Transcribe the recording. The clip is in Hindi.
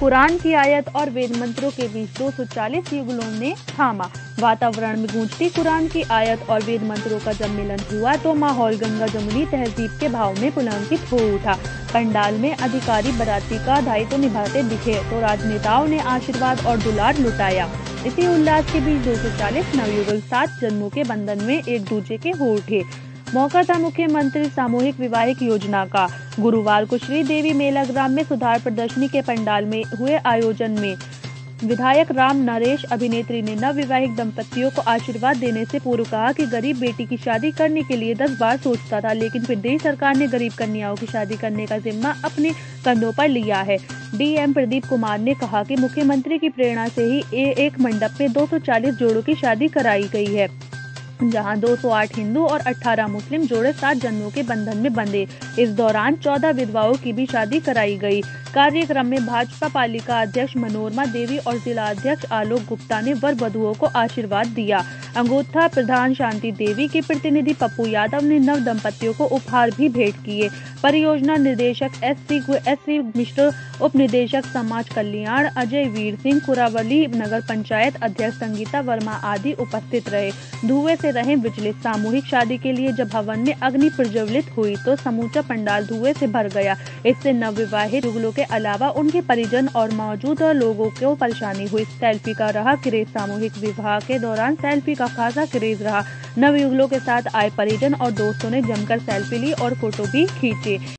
कुरान की आयत और वेद मंत्रों के बीच 240 युगलों ने थामा। वातावरण में गूंजती कुरान की आयत और वेद मंत्रों का जब मिलन हुआ तो माहौल गंगा जमुनी तहजीब के भाव में पुलंकित हो उठा। पंडाल में अधिकारी बराती का दायित्व तो निभाते दिखे तो राजनेताओं ने आशीर्वाद और दुलार लुटाया। इसी उल्लास के बीच 240 नवयुगल सात जन्मों के बंधन में एक दूसरे के हो उठे। मौका था मुख्यमंत्री सामूहिक विवाहिक योजना का। गुरुवार को श्री देवी मेला ग्राम में सुधार प्रदर्शनी के पंडाल में हुए आयोजन में विधायक राम नरेश अभिनेत्री ने नव विवाहिक दंपतियों को आशीर्वाद देने से पूर्व कहा कि गरीब बेटी की शादी करने के लिए दस बार सोचता था, लेकिन फिर देश सरकार ने गरीब कन्याओं की शादी करने का जिम्मा अपने कंधों पर लिया है। डीएम प्रदीप कुमार ने कहा कि मुख्यमंत्री की प्रेरणा से ही एक मंडप में 240 जोड़ों की शादी कराई गई है। जहाँ 208 हिंदू और 18 मुस्लिम जोड़े सात जन्मों के बंधन में बंधे। इस दौरान 14 विधवाओं की भी शादी कराई गई। कार्यक्रम में भाजपा पालिका अध्यक्ष मनोरमा देवी और जिला अध्यक्ष आलोक गुप्ता ने वर वधुओं को आशीर्वाद दिया। अंगोथा प्रधान शांति देवी के प्रतिनिधि पप्पू यादव ने नव दंपतियों को उपहार भी भेंट किए। परियोजना निदेशक एस सी एस सी मिश्र उप निदेशक समाज कल्याण, अजय वीर सिंह, कुरावली नगर पंचायत अध्यक्ष संगीता वर्मा आदि उपस्थित रहे। धुएँ से रहे विचलित सामूहिक शादी के लिए जब भवन में अग्नि प्रज्वलित हुई तो समूचा पंडाल धुएँ से भर गया। इससे नवविवाहित युगलों के अलावा उनके परिजन और मौजूद लोगों को परेशानी हुई। सेल्फी का रहा क्रेज। सामूहिक विवाह के दौरान सेल्फी का खासा क्रेज रहा। नवयुगलों के साथ आए परिजन और दोस्तों ने जमकर सेल्फी ली और फ़ोटो भी खींचे।